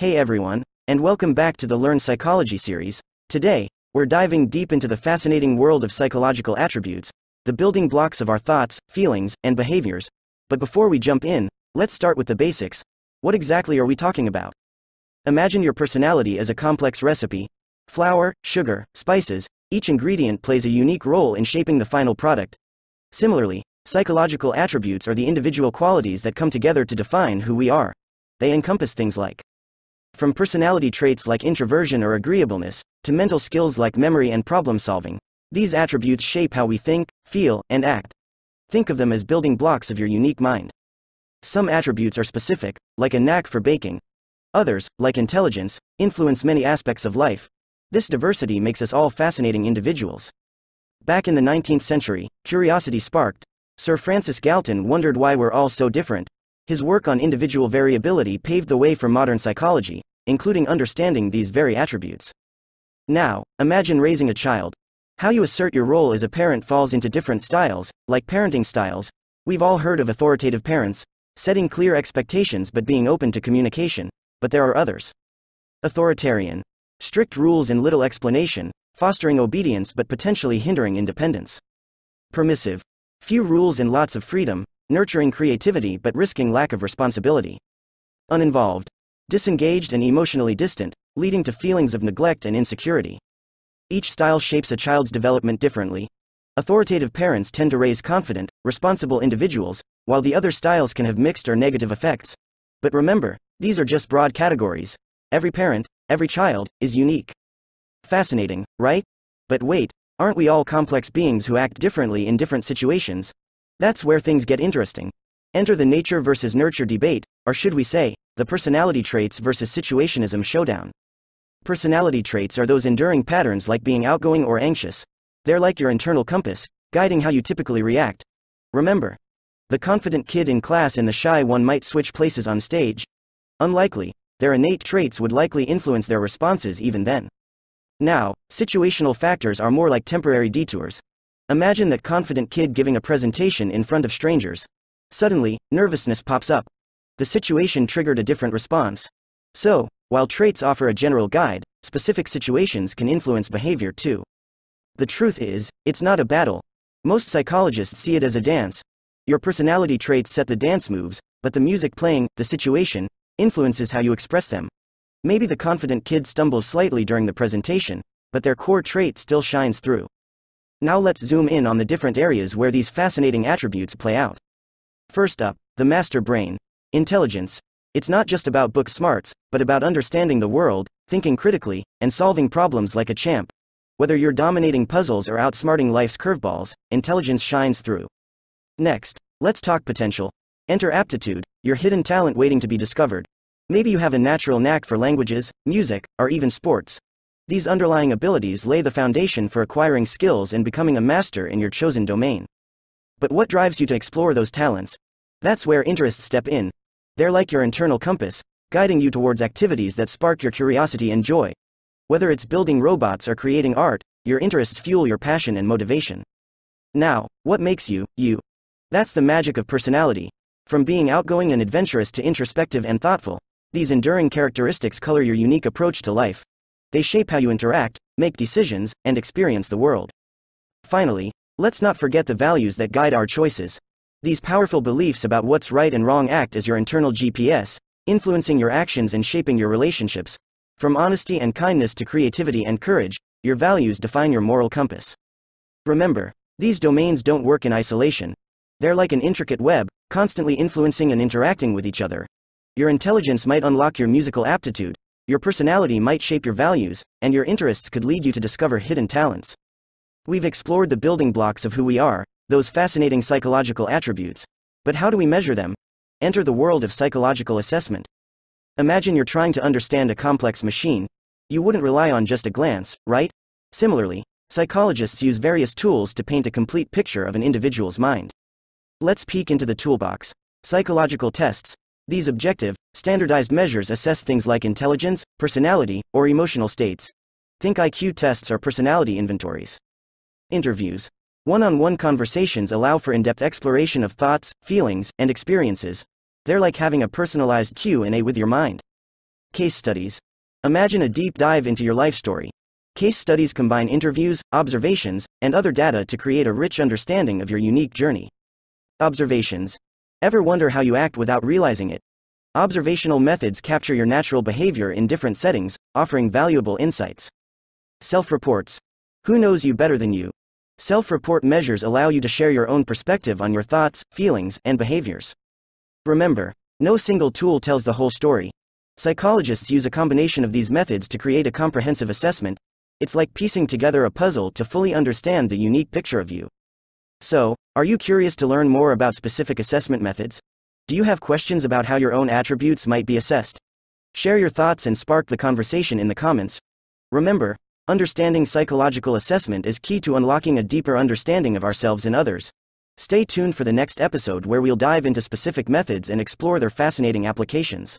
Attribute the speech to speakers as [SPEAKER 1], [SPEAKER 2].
[SPEAKER 1] Hey everyone, and welcome back to the Learn Psychology series. Today, we're diving deep into the fascinating world of psychological attributes, the building blocks of our thoughts, feelings, and behaviors. But before we jump in, let's start with the basics. What exactly are we talking about? Imagine your personality as a complex recipe. Flour, sugar, spices, each ingredient plays a unique role in shaping the final product. Similarly, psychological attributes are the individual qualities that come together to define who we are. They encompass things like from personality traits like introversion or agreeableness, to mental skills like memory and problem solving, these attributes shape how we think, feel, and act. Think of them as building blocks of your unique mind. Some attributes are specific, like a knack for baking. Others, like intelligence, influence many aspects of life. This diversity makes us all fascinating individuals. Back in the 19th century, curiosity sparked. Sir Francis Galton wondered why we're all so different. His work on individual variability paved the way for modern psychology, including understanding these very attributes. Now, imagine raising a child. How you assert your role as a parent falls into different styles, like parenting styles. We've all heard of authoritative parents, setting clear expectations but being open to communication, but there are others. Authoritarian. Strict rules and little explanation, fostering obedience but potentially hindering independence. Permissive. Few rules and lots of freedom, nurturing creativity but risking lack of responsibility. Uninvolved disengaged and emotionally distant, leading to feelings of neglect and insecurity. Each style shapes a child's development differently. Authoritative parents tend to raise confident, responsible individuals, while the other styles can have mixed or negative effects. But remember, these are just broad categories. Every parent, every child, is unique. Fascinating, right? But wait, aren't we all complex beings who act differently in different situations? That's where things get interesting. Enter the nature versus nurture debate, or should we say, the personality traits versus situationism showdown. Personality traits are those enduring patterns like being outgoing or anxious. They're like your internal compass, guiding how you typically react. Remember, the confident kid in class and the shy one might switch places on stage. Unlikely, their innate traits would likely influence their responses even then. Now, situational factors are more like temporary detours. Imagine that confident kid giving a presentation in front of strangers. Suddenly, nervousness pops up, the situation triggered a different response. So, while traits offer a general guide, specific situations can influence behavior too. The truth is, it's not a battle. Most psychologists see it as a dance. Your personality traits set the dance moves, but the music playing, the situation, influences how you express them. Maybe the confident kid stumbles slightly during the presentation, but their core trait still shines through. Now let's zoom in on the different areas where these fascinating attributes play out. First up, the master brain. Intelligence. It's not just about book smarts, but about understanding the world, thinking critically, and solving problems like a champ. Whether you're dominating puzzles or outsmarting life's curveballs, intelligence shines through. Next, let's talk potential. Enter aptitude, your hidden talent waiting to be discovered. Maybe you have a natural knack for languages, music, or even sports. These underlying abilities lay the foundation for acquiring skills and becoming a master in your chosen domain. But what drives you to explore those talents? That's where interests step in, they're like your internal compass, guiding you towards activities that spark your curiosity and joy. Whether it's building robots or creating art, your interests fuel your passion and motivation. Now, what makes you, you? That's the magic of personality. From being outgoing and adventurous to introspective and thoughtful, these enduring characteristics color your unique approach to life. They shape how you interact, make decisions, and experience the world. Finally, let's not forget the values that guide our choices. These powerful beliefs about what's right and wrong act as your internal GPS, influencing your actions and shaping your relationships. From honesty and kindness to creativity and courage, your values define your moral compass. Remember, these domains don't work in isolation. They're like an intricate web, constantly influencing and interacting with each other. Your intelligence might unlock your musical aptitude, your personality might shape your values, and your interests could lead you to discover hidden talents. We've explored the building blocks of who we are, those fascinating psychological attributes. But how do we measure them? Enter the world of psychological assessment. Imagine you're trying to understand a complex machine. You wouldn't rely on just a glance, right? Similarly, psychologists use various tools to paint a complete picture of an individual's mind. Let's peek into the toolbox. Psychological tests. These objective, standardized measures assess things like intelligence, personality, or emotional states. Think IQ tests or personality inventories. Interviews. One on one conversations allow for in depth exploration of thoughts, feelings, and experiences. They're like having a personalized Q&A with your mind. Case studies. Imagine a deep dive into your life story. Case studies combine interviews, observations, and other data to create a rich understanding of your unique journey. Observations. Ever wonder how you act without realizing it? Observational methods capture your natural behavior in different settings, offering valuable insights. Self reports. Who knows you better than you? Self report measures allow you to share your own perspective on your thoughts, feelings, and behaviors. Remember, no single tool tells the whole story. Psychologists use a combination of these methods to create a comprehensive assessment. It's like piecing together a puzzle to fully understand the unique picture of you. So, are you curious to learn more about specific assessment methods? Do you have questions about how your own attributes might be assessed? Share your thoughts and spark the conversation in the comments. Remember, understanding psychological assessment is key to unlocking a deeper understanding of ourselves and others. Stay tuned for the next episode where we'll dive into specific methods and explore their fascinating applications.